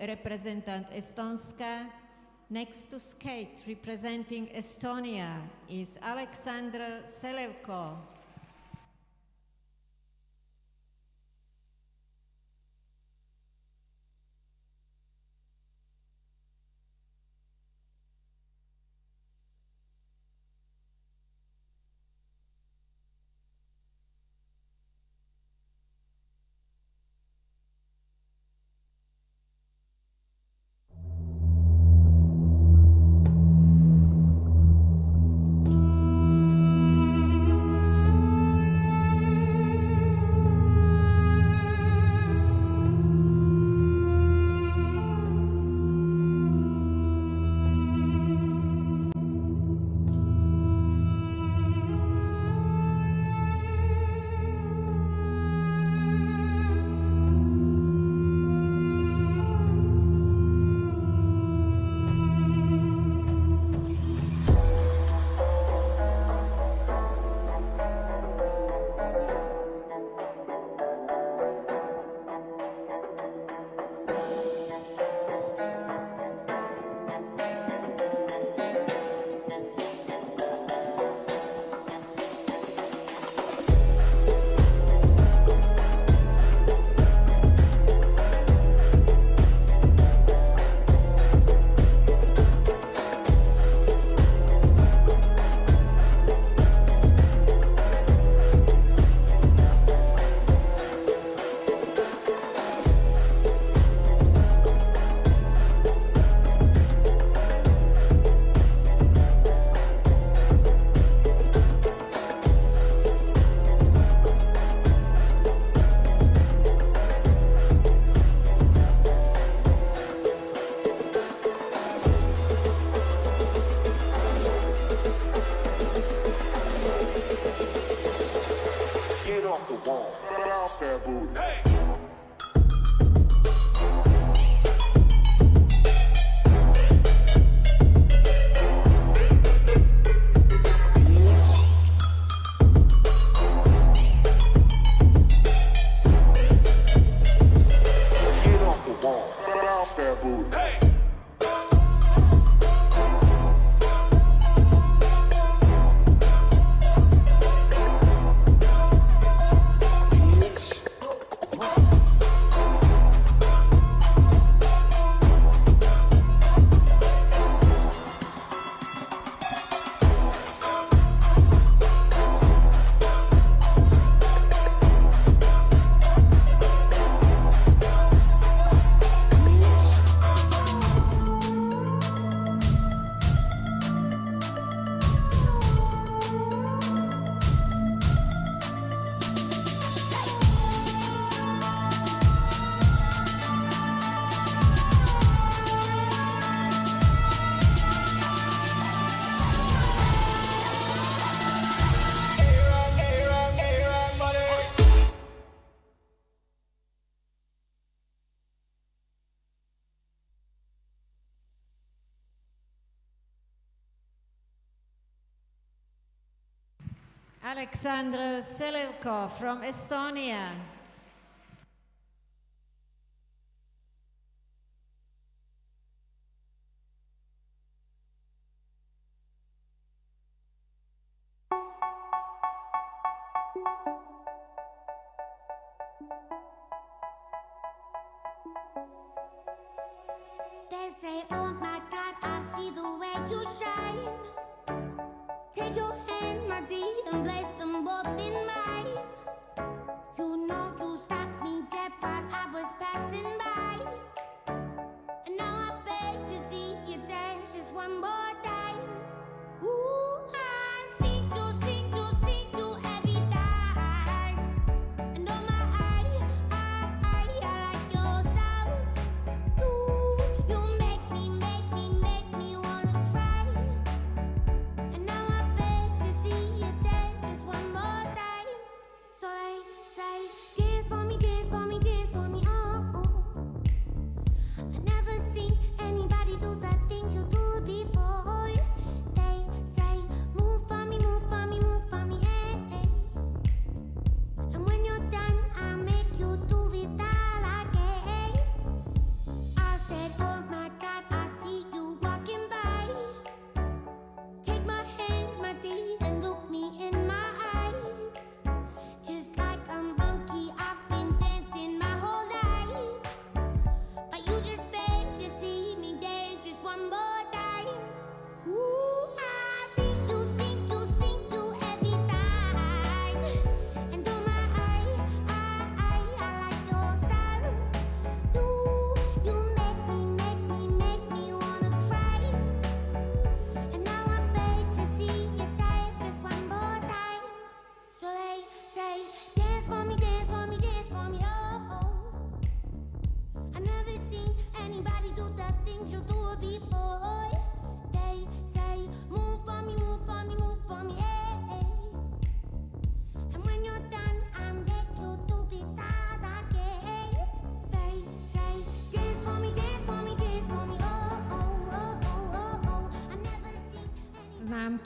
representant Estonska. Next to skate, representing Estonia, is Aleksandr Selevko. bounce that booty. Hey. Alexandra Selevko from Estonia. They say, oh my God, I see the way you shine.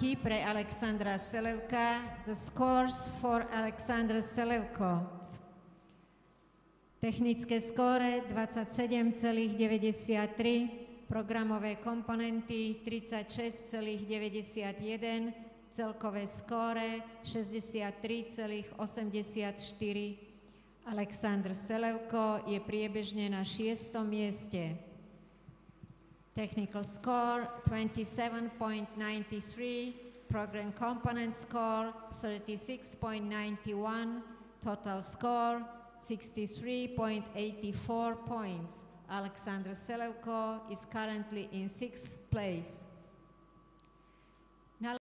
poznámky pre Alexandra Selevka, the scores for Alexandra Selevko. Technické skóre 27,93, programové komponenty 36,91, celkové skóre 63,84. Aleksandr Selevko je priebežne na šiestom mieste. technical score 27.93, program component score 36.91, total score 63.84 points. Alexander Selevko is currently in sixth place.